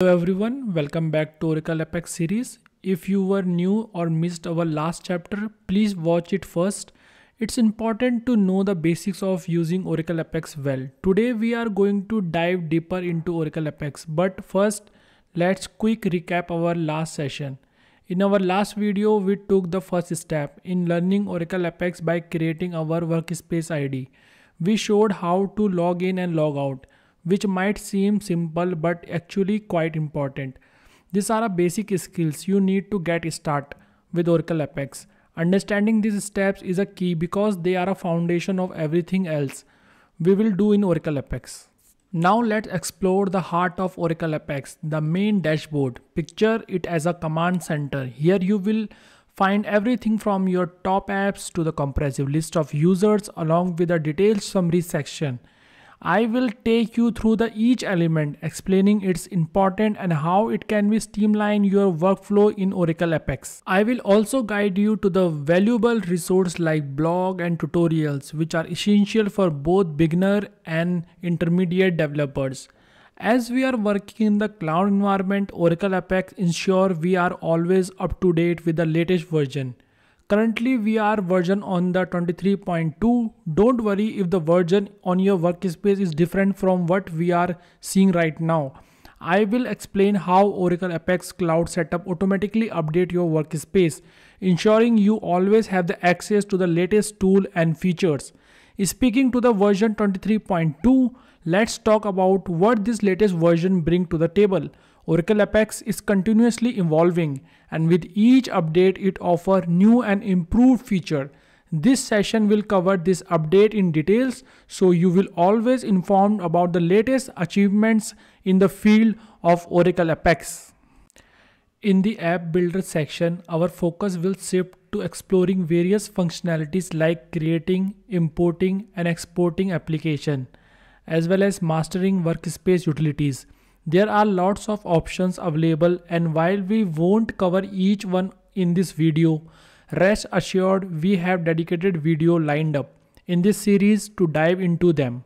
Hello everyone, welcome back to Oracle Apex series. If you were new or missed our last chapter, please watch it first. It's important to know the basics of using Oracle Apex well. Today we are going to dive deeper into Oracle Apex, but first let's quick recap our last session. In our last video, we took the first step in learning Oracle Apex by creating our workspace ID. We showed how to log in and log out which might seem simple but actually quite important. These are basic skills you need to get started with Oracle Apex. Understanding these steps is a key because they are a foundation of everything else we will do in Oracle Apex. Now let's explore the heart of Oracle Apex, the main dashboard. Picture it as a command center. Here you will find everything from your top apps to the comprehensive list of users along with a detailed summary section. I will take you through the each element explaining its importance and how it can be streamline your workflow in Oracle Apex. I will also guide you to the valuable resources like blog and tutorials which are essential for both beginner and intermediate developers. As we are working in the cloud environment, Oracle Apex ensure we are always up to date with the latest version. Currently we are version on the 23.2. Don't worry if the version on your workspace is different from what we are seeing right now. I will explain how Oracle Apex Cloud Setup automatically update your workspace, ensuring you always have the access to the latest tool and features. Speaking to the version 23.2, let's talk about what this latest version bring to the table. Oracle Apex is continuously evolving and with each update it offers new and improved feature. This session will cover this update in details so you will always informed about the latest achievements in the field of Oracle Apex. In the app builder section, our focus will shift to exploring various functionalities like creating, importing and exporting application as well as mastering workspace utilities. There are lots of options available and while we won't cover each one in this video, rest assured we have dedicated video lined up in this series to dive into them.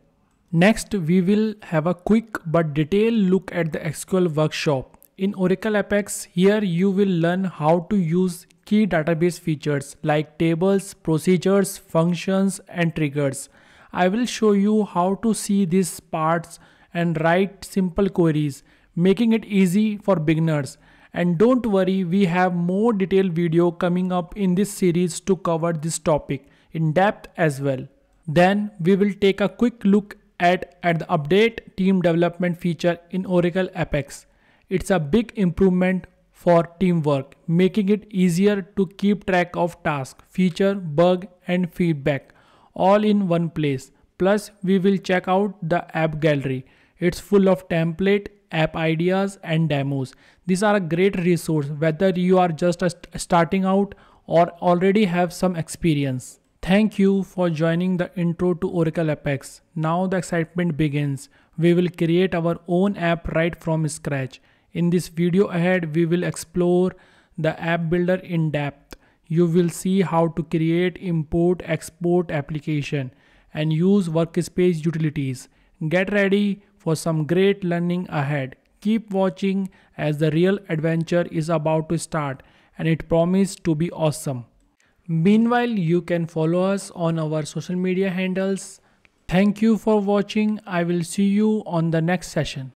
Next, we will have a quick but detailed look at the SQL workshop. In Oracle Apex, here you will learn how to use key database features like tables, procedures, functions, and triggers. I will show you how to see these parts and write simple queries, making it easy for beginners. And don't worry, we have more detailed video coming up in this series to cover this topic in depth as well. Then we will take a quick look at, at the update team development feature in Oracle Apex. It's a big improvement for teamwork, making it easier to keep track of tasks, feature, bug and feedback all in one place. Plus we will check out the app gallery it's full of template, app ideas and demos. These are a great resource whether you are just starting out or already have some experience. Thank you for joining the intro to Oracle Apex. Now the excitement begins. We will create our own app right from scratch. In this video ahead, we will explore the app builder in depth. You will see how to create, import, export application and use workspace utilities. Get ready for some great learning ahead. Keep watching as the real adventure is about to start and it promises to be awesome. Meanwhile, you can follow us on our social media handles. Thank you for watching. I will see you on the next session.